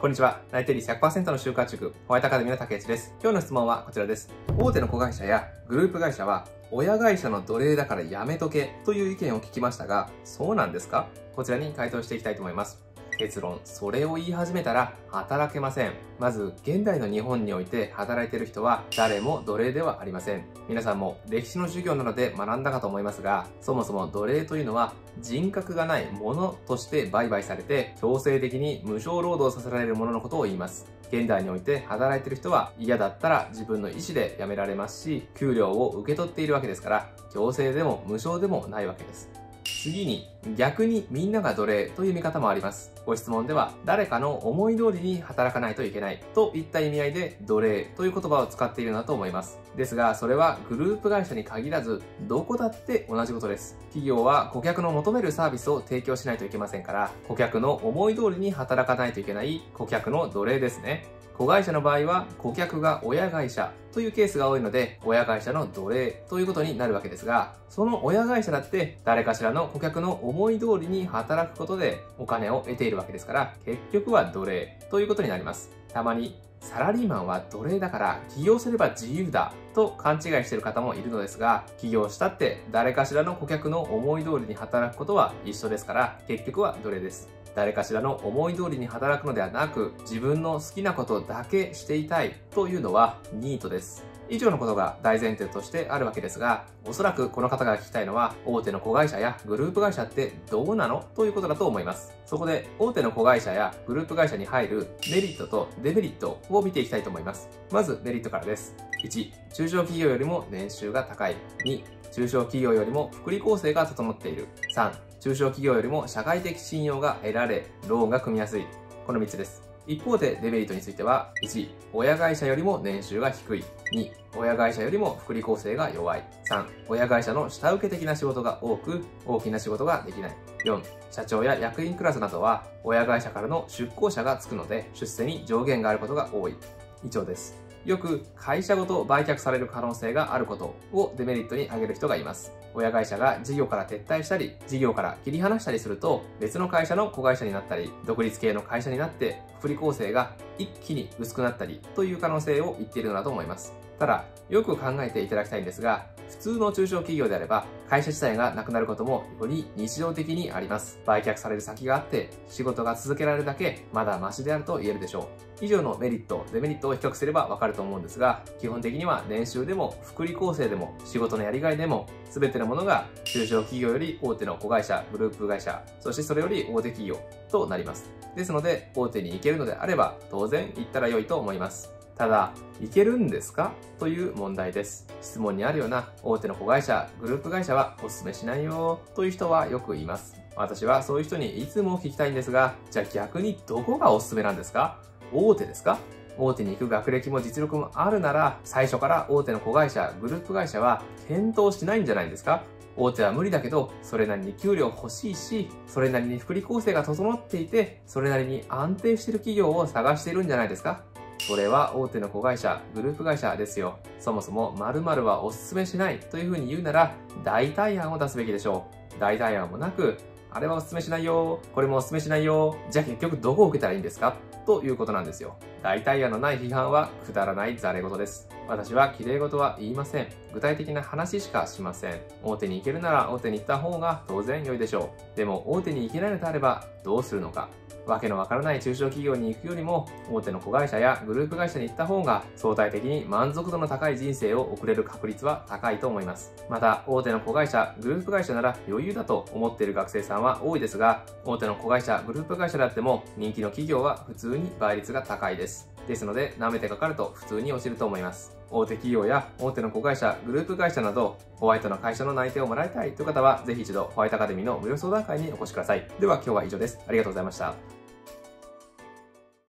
こんにちは。内定率100%の就活塾、ホワイトアカデミーの竹内です。今日の質問はこちらです。大手の子会社やグループ会社は、親会社の奴隷だからやめとけという意見を聞きましたが、そうなんですか？こちらに回答していきたいと思います。結論、それを言い始めたら働けません。まず、現代の日本において働いている人は誰も奴隷ではありません。皆さんも歴史の授業などで学んだかと思いますが、そもそも奴隷というのは人格がないものとして売買されて強制的に無償労働させられるもののことを言います。現代において働いてる人は嫌だったら自分の意思で辞められますし、給料を受け取っているわけですから、強制でも無償でもないわけです。次に、逆にみんなが奴隷という見方もあります。ご質問では、誰かの思い通りに働かないといけないといった意味合いで奴隷という言葉を使っているなと思います。ですが、それはグループ会社に限らず、どこだって同じことです。企業は顧客の求めるサービスを提供しないといけませんから、顧客の思い通りに働かないといけない顧客の奴隷ですね。子会社の場合は顧客が親会社というケースが多いので親会社の奴隷ということになるわけですがその親会社だって誰かしらの顧客の思思い通りに働くことでお金を得ているわけですから結局は奴隷ということになりますたまにサラリーマンは奴隷だから起業すれば自由だと勘違いしている方もいるのですが起業したって誰かしらの顧客の思い通りに働くことは一緒ですから結局は奴隷です誰かしらの思い通りに働くのではなく、自分の好きなことだけしていたいというのはニートです。以上のことが大前提としてあるわけですが、おそらくこの方が聞きたいのは、大手の子会社やグループ会社ってどうなのということだと思います。そこで、大手の子会社やグループ会社に入るメリットとデメリットを見ていきたいと思います。まず、メリットからです。1、中小企業よりも年収が高い。2、中小企業よりも福利厚生が整っている。3、中小企業よりも社会的信用が得られ、ローンが組みやすい。この3つです。一方でデメリットについては、1、親会社よりも年収が低い。2、親会社よりも福利厚生が弱い。3、親会社の下請け的な仕事が多く、大きな仕事ができない。4、社長や役員クラスなどは、親会社からの出向者がつくので、出世に上限があることが多い。以上です。よく会社ごと売却される可能性があることをデメリットに挙げる人がいます。親会社が事業から撤退したり、事業から切り離したりすると、別の会社の子会社になったり、独立系の会社になって、福利厚生が一気に薄くなったりという可能性を言っているのだと思います。ただ、よく考えていただきたいんですが、普通の中小企業であれば、会社自体がなくなることもより日常的にあります。売却される先があって、仕事が続けられるだけ、まだマシであると言えるでしょう。以上のメリット、デメリットを比較すればわかると思うんですが、基本的には年収でも、福利厚生でも、仕事のやりがいでも、すべてのものが中小企業より大手の子会社、グループ会社、そしてそれより大手企業となります。ですので、大手に行けるのであれば、当然行ったら良いと思います。ただ、いけるんですか？という問題です。質問にあるような大手の子会社、グループ会社はお勧めしないよ。という人はよく言います。私はそういう人にいつも聞きたいんですが、じゃあ逆にどこがおすすめなんですか？大手ですか？大手に行く学歴も実力もあるなら、最初から大手の子会社、グループ会社は検討しないんじゃないんですか？大手は無理だけど、それなりに給料欲しいし、それなりに福利厚生が整っていて、それなりに安定している企業を探しているんじゃないですか？それは大手の子会社、グループ会社ですよ。そもそも〇〇はおすすめしないというふうに言うなら、代替案を出すべきでしょう。代替案もなく、あれはお勧めしないよ、これもお勧めしないよ、じゃあ結局どこを受けたらいいんですか？ということなんですよ。代替案のない批判はくだらないザレ事です。私は綺麗事は言いません。具体的な話しかしません。大手に行けるなら大手に行った方が当然良いでしょう。でも大手に行けないのであればどうするのか。わけのわからない中小企業に行くよりも、大手の子会社やグループ会社に行った方が、相対的に満足度の高い人生を送れる確率は高いと思います。また、大手の子会社、グループ会社なら余裕だと思っている学生さんは多いですが、大手の子会社、グループ会社であっても、人気の企業は普通に倍率が高いです。ですので、舐めてかかると普通に落ちると思います。大手企業や大手の子会社、グループ会社など、ホワイトの会社の内定をもらいたいという方は、ぜひ一度ホワイトアカデミーの無料相談会にお越しください。では今日は以上です。ありがとうございました。